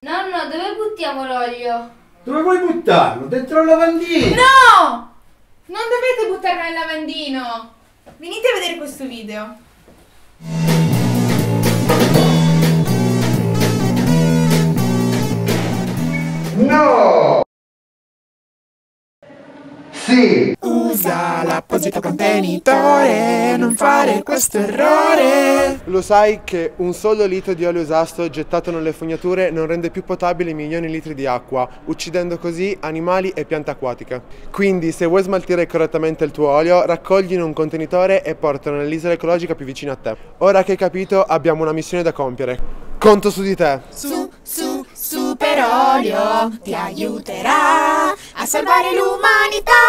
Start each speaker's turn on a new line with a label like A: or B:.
A: Nonno, dove buttiamo l'olio?
B: Dove vuoi buttarlo? Dentro il lavandino!
C: No! Non dovete buttarlo nel lavandino! Venite a vedere questo video.
B: No! Sì!
D: Usa l'apposito contenitore, non fare questo errore.
E: Lo sai che un solo litro di olio usato gettato nelle fognature non rende più potabili milioni di litri di acqua, uccidendo così animali e piante acquatiche. Quindi, se vuoi smaltire correttamente il tuo olio, raccogli in un contenitore e portalo nell'isola ecologica più vicina a te. Ora che hai capito, abbiamo una missione da compiere. Conto su di te.
D: Su, su, super olio ti aiuterà a salvare l'umanità.